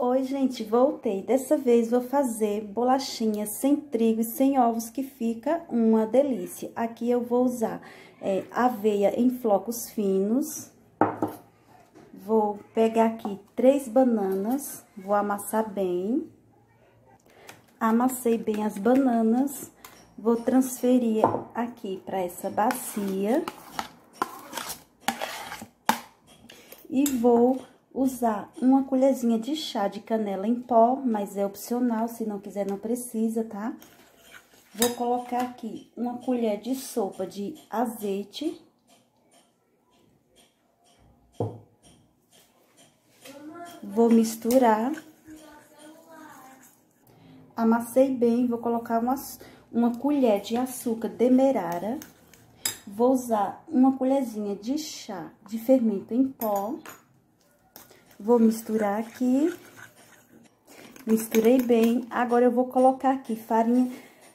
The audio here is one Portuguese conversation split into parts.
Oi, gente, voltei. Dessa vez vou fazer bolachinhas sem trigo e sem ovos, que fica uma delícia. Aqui eu vou usar é, aveia em flocos finos. Vou pegar aqui três bananas, vou amassar bem. Amassei bem as bananas, vou transferir aqui para essa bacia. E vou usar uma colherzinha de chá de canela em pó, mas é opcional, se não quiser não precisa, tá? Vou colocar aqui uma colher de sopa de azeite. Vou misturar. Amassei bem, vou colocar uma, uma colher de açúcar demerara. Vou usar uma colherzinha de chá de fermento em pó. Vou misturar aqui. Misturei bem. Agora, eu vou colocar aqui farinha,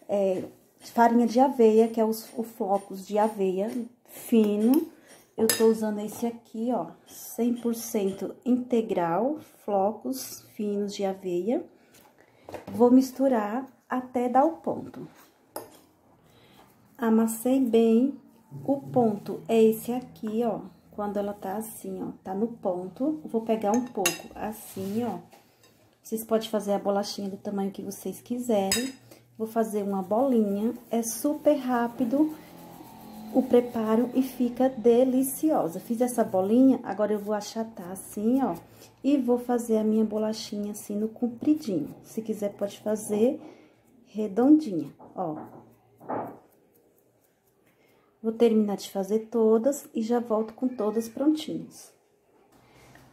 é, farinha de aveia, que é os, os flocos de aveia fino. Eu tô usando esse aqui, ó, 100% integral, flocos finos de aveia. Vou misturar até dar o ponto. Amassei bem. O ponto é esse aqui, ó quando ela tá assim, ó, tá no ponto, vou pegar um pouco assim, ó. Vocês podem fazer a bolachinha do tamanho que vocês quiserem. Vou fazer uma bolinha, é super rápido o preparo e fica deliciosa. Fiz essa bolinha, agora eu vou achatar assim, ó, e vou fazer a minha bolachinha assim no compridinho. Se quiser, pode fazer redondinha, ó. Vou terminar de fazer todas e já volto com todas prontinhas.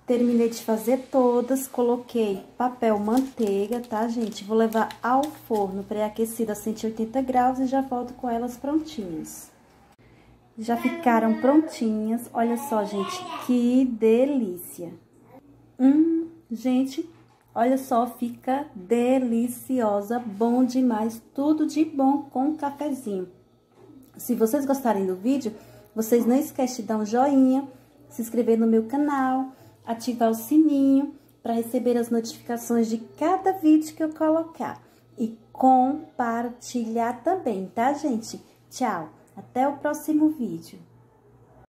Terminei de fazer todas, coloquei papel manteiga, tá, gente? Vou levar ao forno pré-aquecido a 180 graus e já volto com elas prontinhas. Já ficaram prontinhas, olha só, gente, que delícia! Hum, gente, olha só, fica deliciosa, bom demais, tudo de bom com cafezinho. Se vocês gostarem do vídeo, vocês não esquecem de dar um joinha, se inscrever no meu canal, ativar o sininho para receber as notificações de cada vídeo que eu colocar. E compartilhar também, tá, gente? Tchau, até o próximo vídeo.